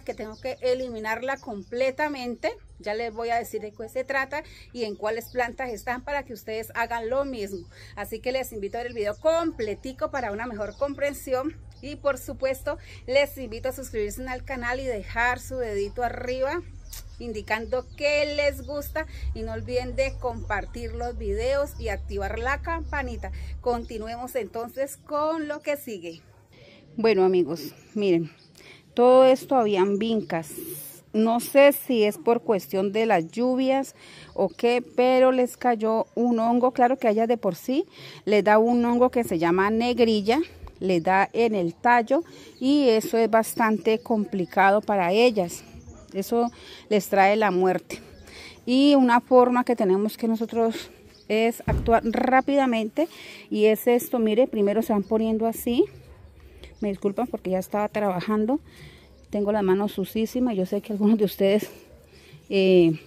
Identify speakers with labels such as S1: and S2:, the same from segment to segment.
S1: que tengo que eliminarla completamente. Ya les voy a decir de qué se trata y en cuáles plantas están para que ustedes hagan lo mismo. Así que les invito a ver el video completico para una mejor comprensión. Y por supuesto, les invito a suscribirse al canal y dejar su dedito arriba indicando que les gusta y no olviden de compartir los videos y activar la campanita. Continuemos entonces con lo que sigue. Bueno amigos, miren, todo esto habían vincas. No sé si es por cuestión de las lluvias o qué, pero les cayó un hongo, claro que haya de por sí, les da un hongo que se llama negrilla, le da en el tallo y eso es bastante complicado para ellas eso les trae la muerte. Y una forma que tenemos que nosotros es actuar rápidamente y es esto, mire, primero se van poniendo así. Me disculpan porque ya estaba trabajando. Tengo las manos sucísimas. Yo sé que algunos de ustedes eh,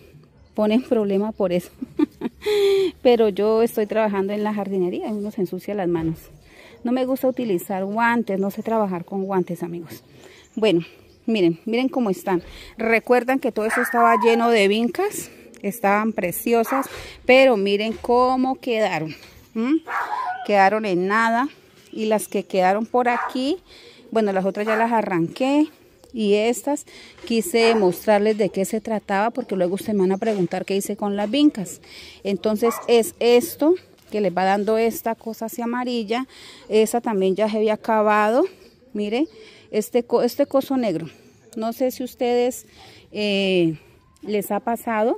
S1: ponen problema por eso. Pero yo estoy trabajando en la jardinería y uno se ensucia las manos. No me gusta utilizar guantes, no sé trabajar con guantes, amigos. Bueno, Miren, miren cómo están. Recuerdan que todo eso estaba lleno de vincas. Estaban preciosas. Pero miren cómo quedaron. Quedaron en nada. Y las que quedaron por aquí, bueno, las otras ya las arranqué. Y estas quise mostrarles de qué se trataba porque luego ustedes me van a preguntar qué hice con las vincas. Entonces es esto que les va dando esta cosa así amarilla. Esa también ya se había acabado. Mire, este, este coso negro. No sé si ustedes eh, les ha pasado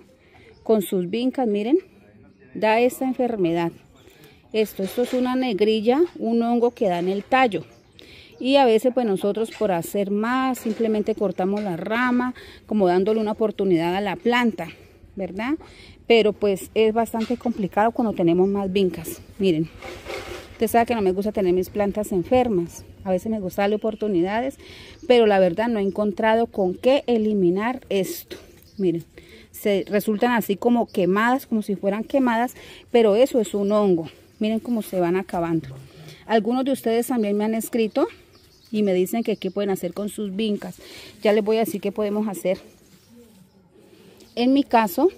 S1: con sus vincas, miren, da esta enfermedad. Esto, esto es una negrilla, un hongo que da en el tallo. Y a veces pues nosotros por hacer más simplemente cortamos la rama, como dándole una oportunidad a la planta, ¿verdad? Pero pues es bastante complicado cuando tenemos más vincas. Miren, usted sabe que no me gusta tener mis plantas enfermas. A veces me gusta darle oportunidades, pero la verdad no he encontrado con qué eliminar esto. Miren, se resultan así como quemadas, como si fueran quemadas, pero eso es un hongo. Miren cómo se van acabando. Algunos de ustedes también me han escrito y me dicen que qué pueden hacer con sus vincas. Ya les voy a decir qué podemos hacer. En mi caso,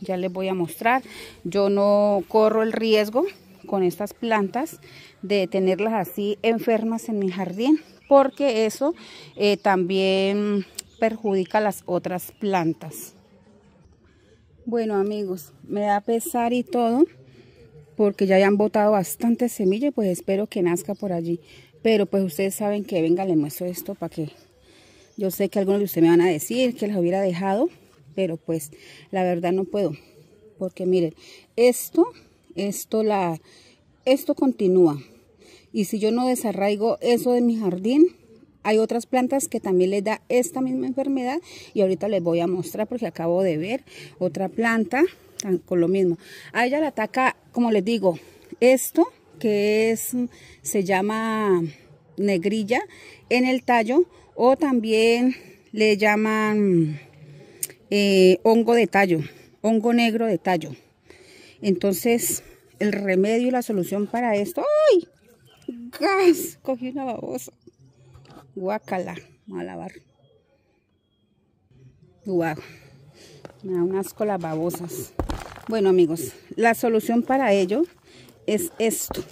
S1: ya les voy a mostrar, yo no corro el riesgo con estas plantas de tenerlas así enfermas en mi jardín porque eso eh, también perjudica las otras plantas. Bueno amigos, me da pesar y todo porque ya hayan botado bastante semilla y pues espero que nazca por allí. Pero pues ustedes saben que venga, les muestro esto para que yo sé que algunos de ustedes me van a decir que las hubiera dejado, pero pues la verdad no puedo. Porque miren, esto esto, la, esto continúa. Y si yo no desarraigo eso de mi jardín, hay otras plantas que también les da esta misma enfermedad y ahorita les voy a mostrar porque acabo de ver otra planta con lo mismo. A ella le ataca, como les digo, esto que es, se llama negrilla en el tallo o también le llaman eh, hongo de tallo, hongo negro de tallo. Entonces, el remedio y la solución para esto... ¡Ay! ¡Gas! Cogí una babosa. Guacala. Lavar. Guau. Me da babosas. Bueno, amigos, la solución para ello es esto.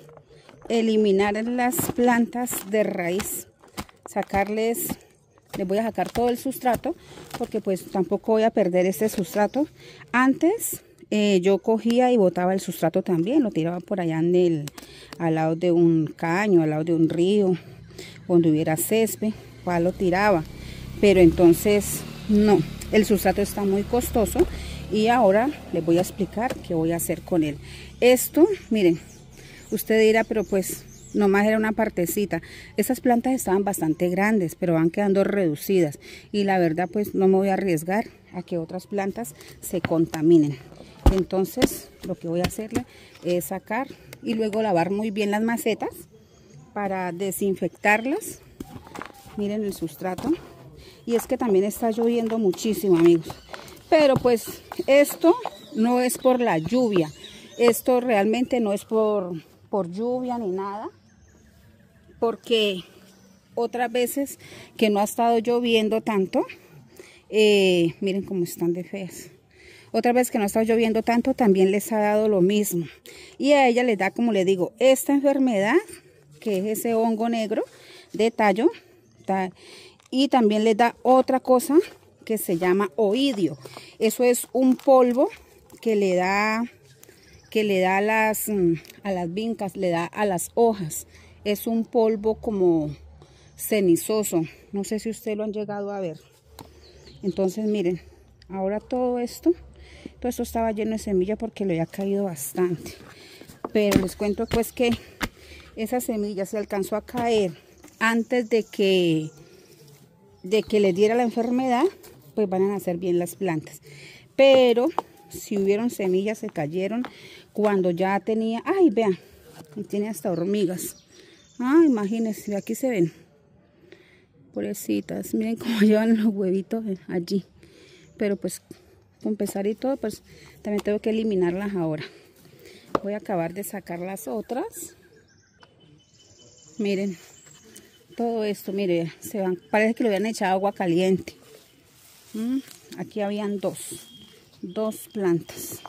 S1: Eliminar las plantas de raíz. Sacarles... Les voy a sacar todo el sustrato porque pues tampoco voy a perder este sustrato. Antes eh, yo cogía y botaba el sustrato también, lo tiraba por allá en el, al lado de un caño, al lado de un río, donde hubiera césped, cual lo tiraba. Pero entonces, no, el sustrato está muy costoso y ahora les voy a explicar qué voy a hacer con él. Esto, miren, usted dirá, pero pues nomás era una partecita. Estas plantas estaban bastante grandes, pero van quedando reducidas. Y la verdad, pues no me voy a arriesgar a que otras plantas se contaminen. Entonces lo que voy a hacerle es sacar y luego lavar muy bien las macetas para desinfectarlas. Miren el sustrato. Y es que también está lloviendo muchísimo amigos. Pero pues esto no es por la lluvia. Esto realmente no es por, por lluvia ni nada. Porque otras veces que no ha estado lloviendo tanto, eh, miren cómo están de feas. Otra vez que no ha estado lloviendo tanto, también les ha dado lo mismo. Y a ella les da, como le digo, esta enfermedad, que es ese hongo negro de tallo. Y también les da otra cosa que se llama oidio. Eso es un polvo que le da que le da a las, mm, a las vincas, le da a las hojas. Es un polvo como cenizoso. No sé si ustedes lo han llegado a ver. Entonces miren, ahora todo esto, todo esto estaba lleno de semilla porque le había caído bastante. Pero les cuento pues que esa semilla se alcanzó a caer antes de que, de que le diera la enfermedad, pues van a nacer bien las plantas. Pero si hubieron semillas se cayeron cuando ya tenía, ay vean, tiene hasta hormigas. Ah, imagínense, aquí se ven. Pobrecitas, miren cómo llevan los huevitos allí. Pero pues con pesar y todo, pues también tengo que eliminarlas ahora. Voy a acabar de sacar las otras. Miren, todo esto, miren, se van, parece que le habían echado agua caliente. Mm, aquí habían dos dos plantas.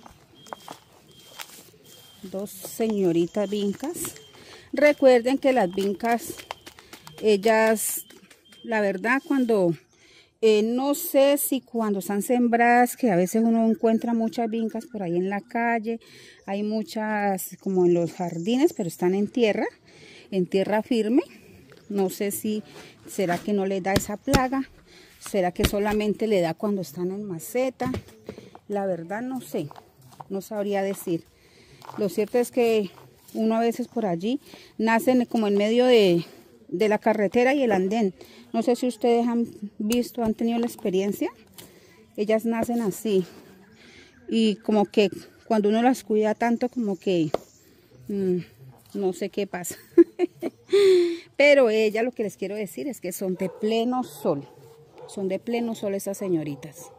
S1: Dos señoritas vincas. Recuerden que las vincas ellas la verdad cuando eh, no sé si cuando están sembradas que a veces uno encuentra muchas vincas por ahí en la calle hay muchas como en los jardines pero están en tierra en tierra firme no sé si será que no le da esa plaga será que solamente le da cuando están en maceta la verdad no sé, no sabría decir. Lo cierto es que uno a veces por allí nacen como en medio de, de la carretera y el andén. No sé si ustedes han visto, han tenido la experiencia. Ellas nacen así. Y como que cuando uno las cuida tanto como que mm, no sé qué pasa. Pero ella lo que les quiero decir es que son de pleno sol. Son de pleno sol esas señoritas.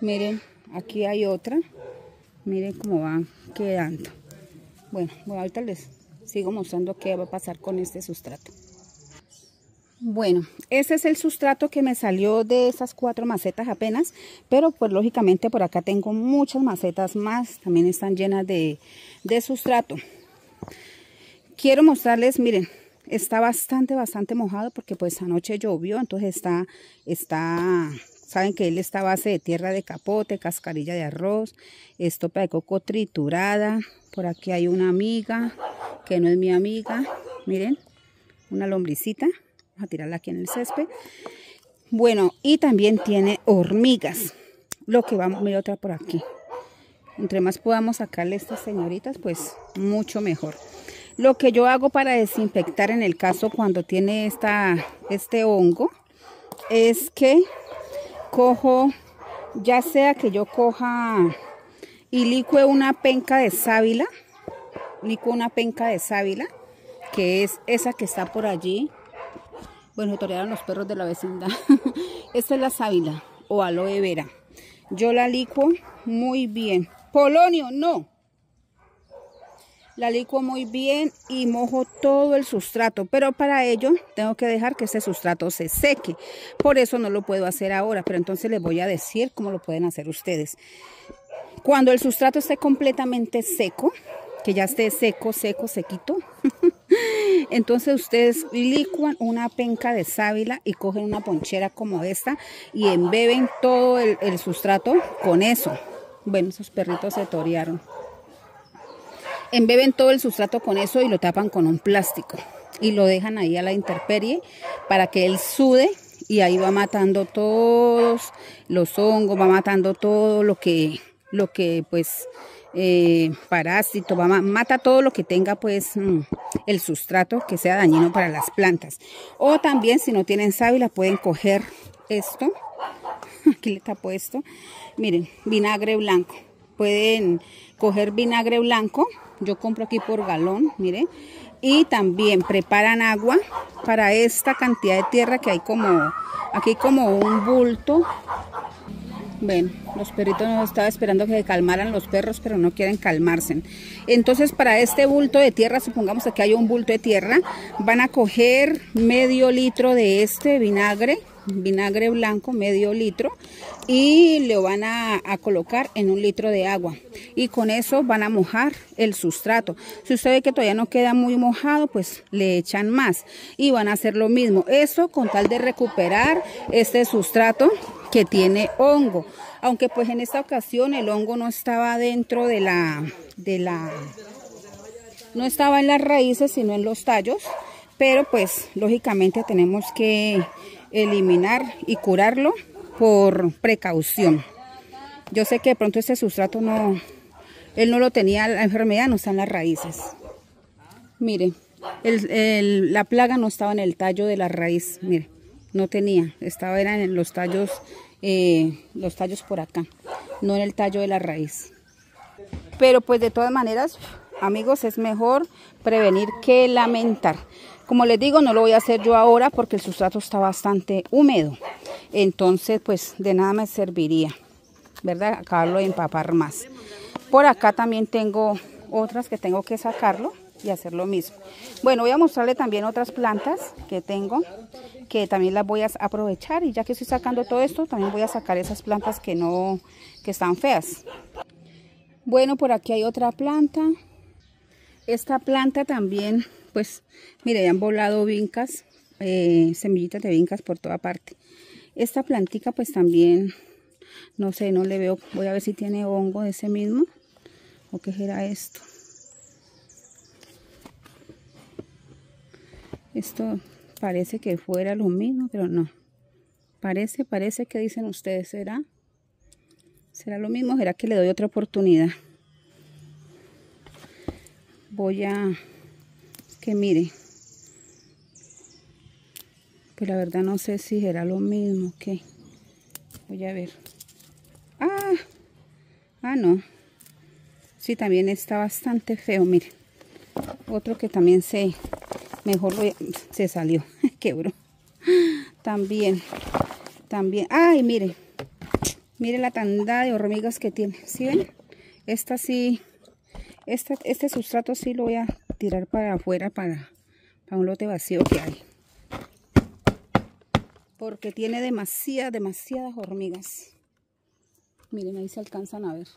S1: Miren, aquí hay otra. Miren cómo van quedando. Bueno, ahorita les sigo mostrando qué va a pasar con este sustrato. Bueno, ese es el sustrato que me salió de esas cuatro macetas apenas, pero pues lógicamente por acá tengo muchas macetas más, también están llenas de, de sustrato. Quiero mostrarles, miren, está bastante, bastante mojado porque pues anoche llovió, entonces está, está Saben que él está a base de tierra de capote, cascarilla de arroz, estopa de coco triturada. Por aquí hay una amiga, que no es mi amiga. Miren, una lombricita. Vamos a tirarla aquí en el césped. Bueno, y también tiene hormigas. Lo que vamos, mira otra por aquí. Entre más podamos sacarle estas señoritas, pues mucho mejor. Lo que yo hago para desinfectar en el caso cuando tiene este hongo es que cojo, ya sea que yo coja y licue una penca de sábila, licuo una penca de sábila, que es esa que está por allí. Bueno, torearon los perros de la vecindad. Esta es la sábila o aloe vera. Yo la licuo muy bien. Polonio, no la licuo muy bien y mojo todo el sustrato, pero para ello tengo que dejar que ese sustrato se seque. Por eso no lo puedo hacer ahora, pero entonces les voy a decir cómo lo pueden hacer ustedes. Cuando el sustrato esté completamente seco, que ya esté seco, seco, sequito, entonces ustedes licuan una penca de sábila y cogen una ponchera como esta y embeben todo el, el sustrato con eso. Bueno, esos perritos se torearon. Embeben todo el sustrato con eso y lo tapan con un plástico. Y lo dejan ahí a la intemperie para que él sude y ahí va matando todos los hongos, va matando todo lo que, lo que pues eh, parásito, mata todo lo que tenga pues mm, el sustrato que sea dañino para las plantas. O también si no tienen sábila pueden coger esto, aquí le está puesto, miren, vinagre blanco. Pueden coger vinagre blanco yo compro aquí por galón, miren. Y también preparan agua para esta cantidad de tierra que hay como, aquí como un bulto. Bueno, los perritos no estaba esperando que se calmaran los perros, pero no quieren calmarse. Entonces, para este bulto de tierra, supongamos que hay un bulto de tierra, van a coger medio litro de este vinagre, vinagre blanco, medio litro, y lo van a, a, colocar en un litro de agua. Y con eso van a mojar el sustrato. Si usted ve que todavía no queda muy mojado, pues le echan más. Y van a hacer lo mismo. Eso con tal de recuperar este sustrato que tiene hongo. Aunque pues en esta ocasión el hongo no estaba dentro de la, de la, no estaba en las raíces, sino en los tallos. Pero pues lógicamente tenemos que eliminar y curarlo por precaución. Yo sé que de pronto este sustrato no, él no lo tenía, la enfermedad no está en las raíces. Mire, la plaga no estaba en el tallo de la raíz, mire no tenía, estaba en los tallos, eh, los tallos por acá, no en el tallo de la raíz. Pero pues de todas maneras, amigos, es mejor prevenir que lamentar. Como les digo, no lo voy a hacer yo ahora porque el sustrato está bastante húmedo. Entonces, pues de nada me serviría, ¿verdad? Acabarlo de empapar más. Por acá también tengo otras que tengo que sacarlo y hacer lo mismo. Bueno, voy a mostrarle también otras plantas que tengo que también las voy a aprovechar y ya que estoy sacando todo esto, también voy a sacar esas plantas que no, que están feas. Bueno, por aquí hay otra planta. Esta planta también, pues, mire, han volado vincas, eh, semillitas de vincas por toda parte. Esta plantica, pues también, no sé, no le veo, voy a ver si tiene hongo de ese mismo, o qué será esto. Esto Parece que fuera lo mismo, pero no. Parece, parece que dicen ustedes, ¿será? ¿Será lo mismo? ¿Será que le doy otra oportunidad? Voy a... Que mire. Pues la verdad no sé si será lo mismo que... Voy a ver. ¡Ah! Ah, no. Sí, también está bastante feo, mire. Otro que también se mejor se salió quebró también también ay mire mire la tanda de hormigas que tiene ¿sí ven? esta sí este, este sustrato sí lo voy a tirar para afuera para, para un lote vacío que hay porque tiene demasiadas demasiadas hormigas miren ahí se alcanzan a ver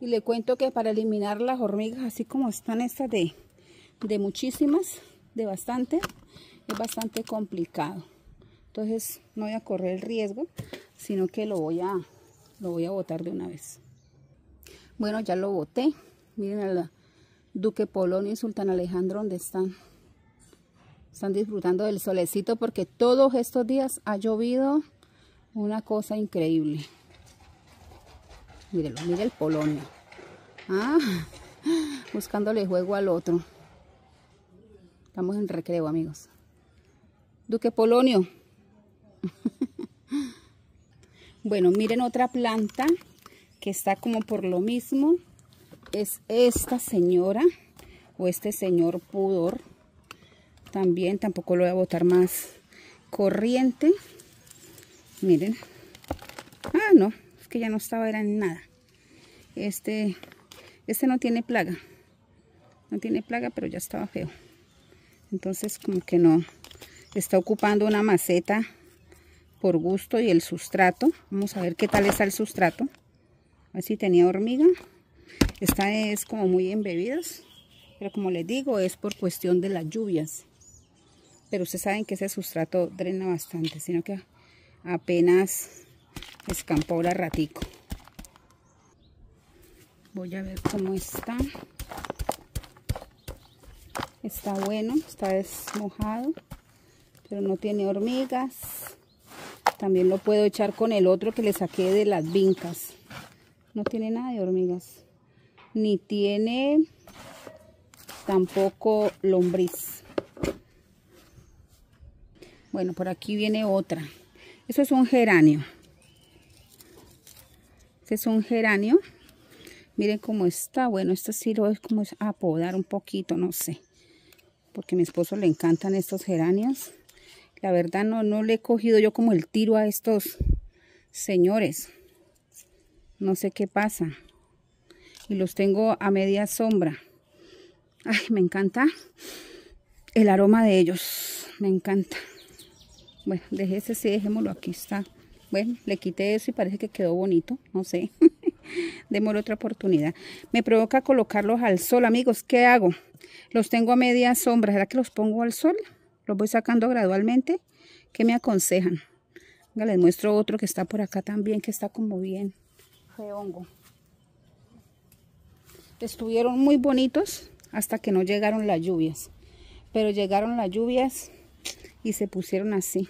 S1: y le cuento que para eliminar las hormigas así como están estas de de muchísimas, de bastante, es bastante complicado. Entonces no voy a correr el riesgo, sino que lo voy a, lo voy a botar de una vez. Bueno, ya lo boté. Miren al Duque Polonio y Sultán Alejandro donde están. Están disfrutando del solecito porque todos estos días ha llovido una cosa increíble. Mírenlo, mire el Polonio. Ah, buscándole juego al otro. Estamos en recreo, amigos. Duque Polonio. bueno, miren otra planta que está como por lo mismo. Es esta señora o este señor pudor. También tampoco lo voy a botar más corriente. Miren. Ah, no. Es que ya no estaba, era en nada. Este, este no tiene plaga. No tiene plaga, pero ya estaba feo entonces como que no está ocupando una maceta por gusto y el sustrato vamos a ver qué tal está el sustrato así tenía hormiga esta es como muy embebidas pero como les digo es por cuestión de las lluvias pero ustedes saben que ese sustrato drena bastante sino que apenas escampó ahora ratico voy a ver cómo está Está bueno, está desmojado, pero no tiene hormigas. También lo puedo echar con el otro que le saqué de las vincas. No tiene nada de hormigas. Ni tiene tampoco lombriz. Bueno, por aquí viene otra. Eso es un geranio. Este es un geranio. Miren cómo está. Bueno, esto sí lo es como apodar un poquito, no sé porque a mi esposo le encantan estos geranios. La verdad no, no le he cogido yo como el tiro a estos, Señores, no sé qué pasa. Y los tengo a media sombra. Ay, me encanta el aroma de ellos. Me encanta. Bueno, dejé ese sí, dejémoslo aquí está. Bueno, le quité eso y parece que quedó bonito. No sé. Démosle otra oportunidad. Me provoca colocarlos al sol, amigos. ¿Qué hago? Los tengo a media sombra. ¿Será que los pongo al sol? Los voy sacando gradualmente. ¿Qué me aconsejan? les muestro otro que está por acá también, que está como bien hongo. Estuvieron muy bonitos hasta que no llegaron las lluvias. Pero llegaron las lluvias y se pusieron así.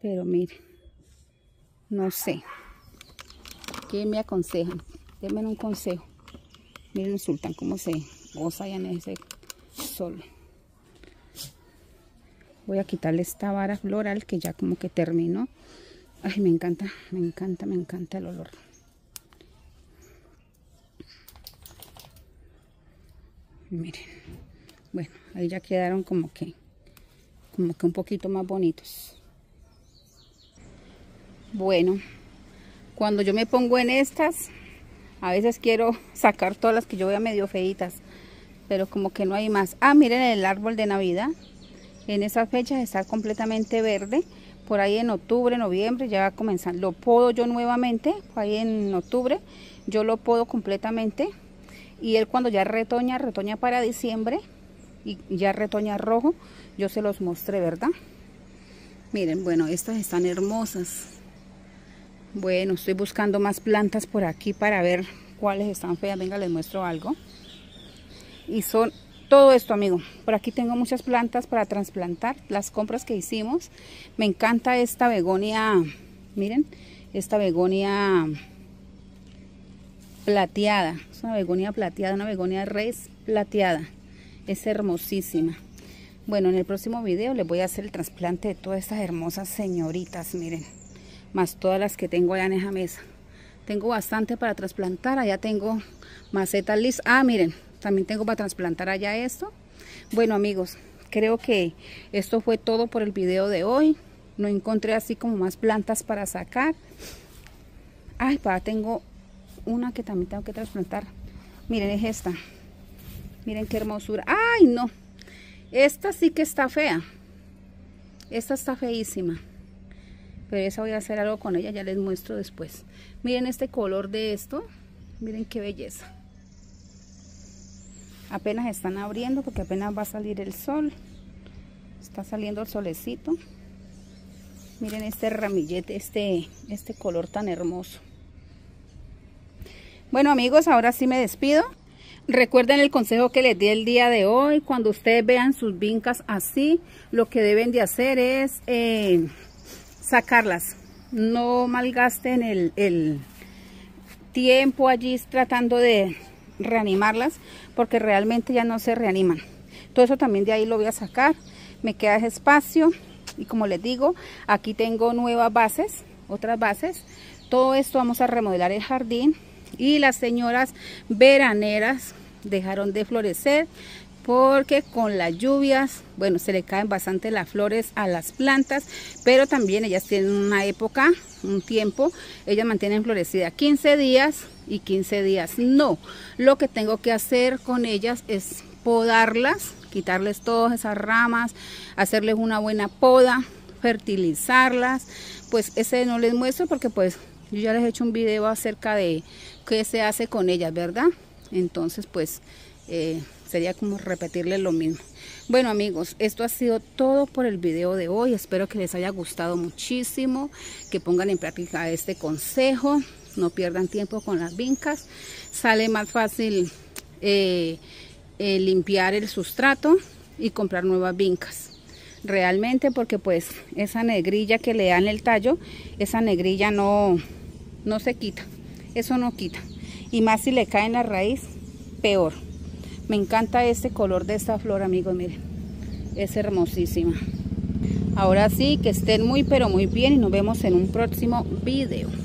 S1: Pero miren, no sé. ¿Qué me aconsejan? Denme un consejo. Miren sultan cómo se goza ya en ese sol. Voy a quitarle esta vara floral que ya como que terminó. Ay, me encanta, me encanta, me encanta el olor. Miren. Bueno, ahí ya quedaron como que como que un poquito más bonitos. Bueno, cuando yo me pongo en estas, a veces quiero sacar todas las que yo vea medio feitas, pero como que no hay más. Ah, miren el árbol de Navidad. En esas fechas está completamente verde. Por ahí en octubre, noviembre ya va a comenzar. Lo podo yo nuevamente, ahí en octubre, yo lo podo completamente. Y él cuando ya retoña, retoña para diciembre y ya retoña rojo, yo se los mostré, ¿verdad? Miren, bueno, estas están hermosas. Bueno, estoy buscando más plantas por aquí para ver cuáles están feas. Venga, les muestro algo. Y son todo esto, amigo. Por aquí tengo muchas plantas para trasplantar. Las compras que hicimos. Me encanta esta begonia. Miren, esta begonia plateada. Es una begonia plateada, una begonia res plateada. Es hermosísima. Bueno, en el próximo video les voy a hacer el trasplante de todas estas hermosas señoritas, miren. Más todas las que tengo allá en esa mesa. Tengo bastante para trasplantar. Allá tengo macetas listas. Ah, miren, también tengo para trasplantar allá esto. Bueno, amigos, creo que esto fue todo por el video de hoy. No encontré así como más plantas para sacar. Ay, para tengo una que también tengo que trasplantar. Miren, es esta. Miren qué hermosura. ¡Ay, no! Esta sí que está fea. Esta está feísima. Pero esa voy a hacer algo con ella, ya les muestro después. Miren este color de esto. Miren qué belleza. Apenas están abriendo porque apenas va a salir el sol. Está saliendo el solecito. Miren este ramillete, este, este color tan hermoso. Bueno amigos, ahora sí me despido. Recuerden el consejo que les di el día de hoy. Cuando ustedes vean sus vincas así, lo que deben de hacer es eh, sacarlas. No malgasten el, tiempo allí tratando de reanimarlas porque realmente ya no se reaniman. Todo eso también de ahí lo voy a sacar. Me queda espacio y como les digo, aquí tengo nuevas bases, otras bases. Todo esto vamos a remodelar el jardín y las señoras veraneras dejaron de florecer porque con las lluvias, bueno, se le caen bastante las flores a las plantas, pero también ellas tienen una época, un tiempo, ellas mantienen florecida 15 días y 15 días no. Lo que tengo que hacer con ellas es podarlas, quitarles todas esas ramas, hacerles una buena poda, fertilizarlas, pues ese no les muestro porque pues yo ya les he hecho un video acerca de qué se hace con ellas, ¿verdad? Entonces, pues, eh, sería como repetirles lo mismo. Bueno amigos, esto ha sido todo por el video de hoy. Espero que les haya gustado muchísimo, que pongan en práctica este consejo. No pierdan tiempo con las vincas. Sale más fácil eh, eh, limpiar el sustrato y comprar nuevas vincas. Realmente porque pues esa negrilla que le dan el tallo, esa negrilla no, no se quita eso no quita. Y más si le cae en la raíz peor. Me encanta este color de esta flor amigos miren. Es hermosísima. Ahora sí que estén muy pero muy bien y nos vemos en un próximo video